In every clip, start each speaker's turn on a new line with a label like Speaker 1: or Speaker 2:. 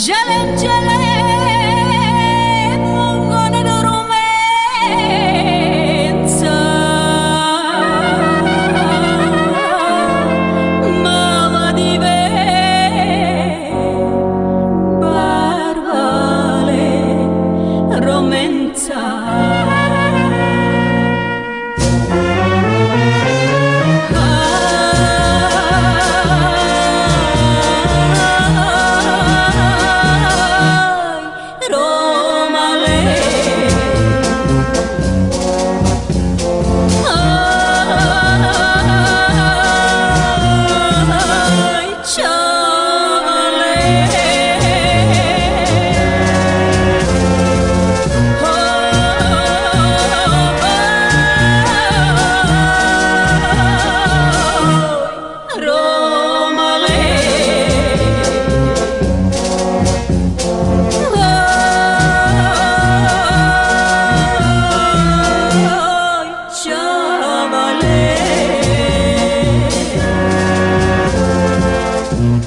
Speaker 1: Jelly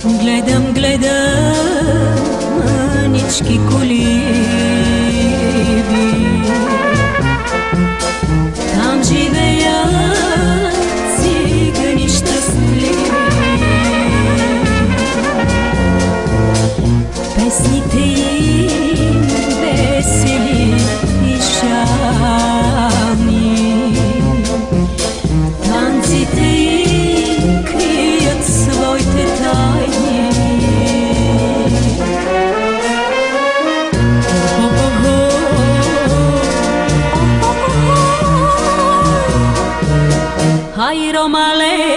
Speaker 1: Гледам, гледам манички колиби. Там живеят цигани щастливи. Песните им весели и шар. Jairo Malé.